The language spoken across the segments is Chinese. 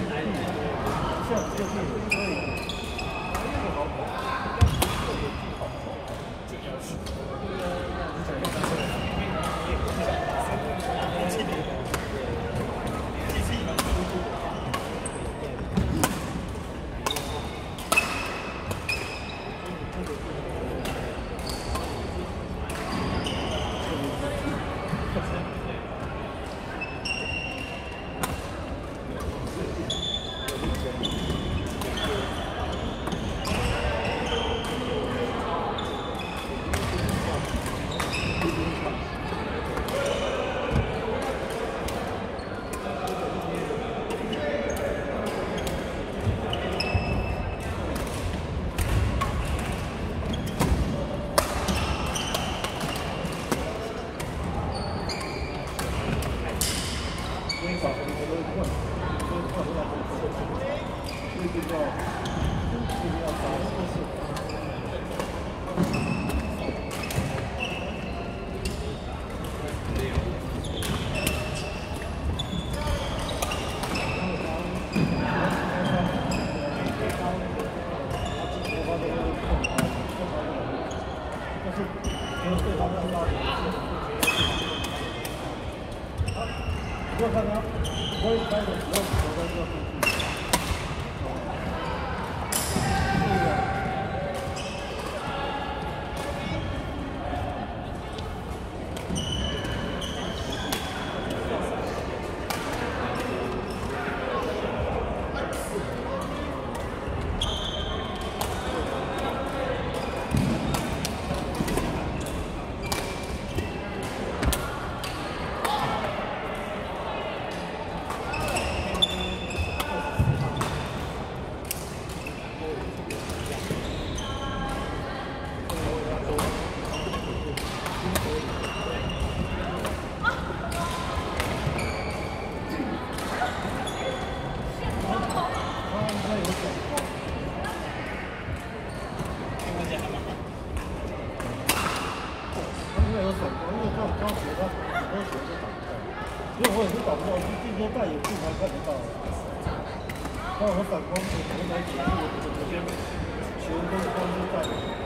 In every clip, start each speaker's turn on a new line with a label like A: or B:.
A: 这他这个球，就我看像就是可以不好跑。 因为小时候都是困，所以看不到这个事情，所以就叫就是要找这个事。但是，就是对他们知道不要看他，我也开的时候，我在这附近。对呀。他们有手光，因为他刚学他很多学都打不到，所以我也是打不到，进说戴眼镜才看得到。像我们反光，我们来解释，我们这边球跟光都在，都是在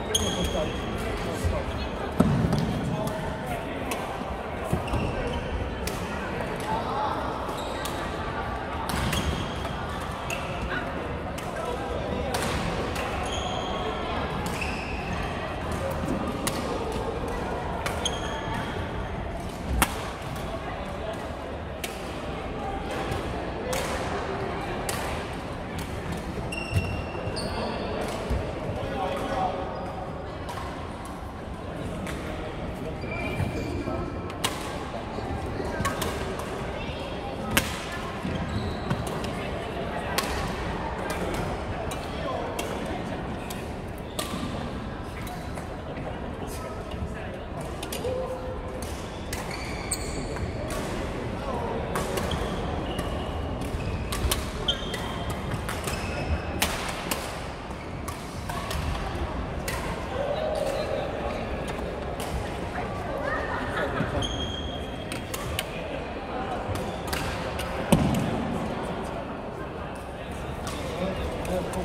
A: そうそ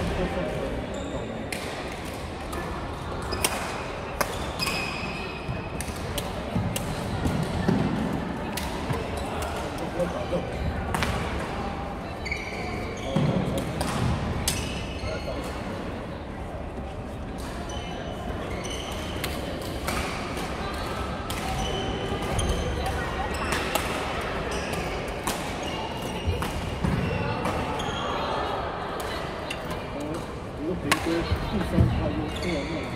A: うそう。些替身还有这些内容。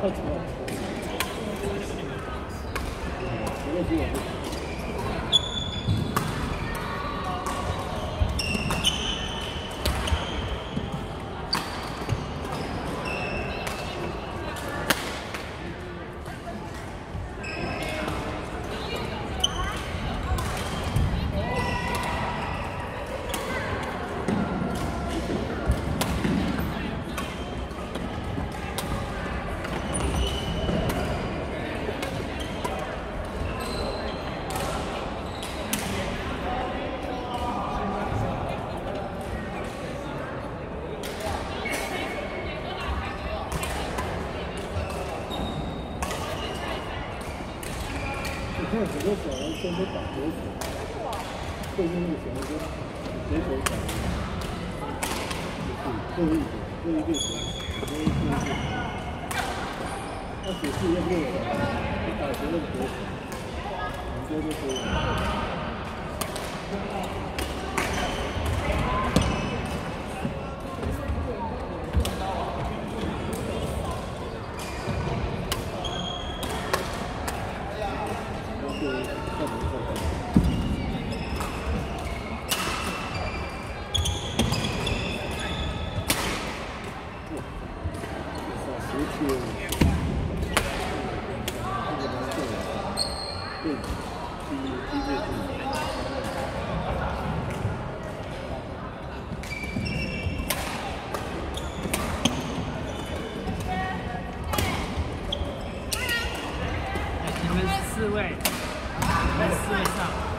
A: 特别，我这边也是。题，我不。现在很多小男生都打国球，后面那个什么跟别球打，就是故意的，故意练球，故意练球。那只是要右手，你打球用左手，很多都是。
B: 四位，在四位上，你们四位上。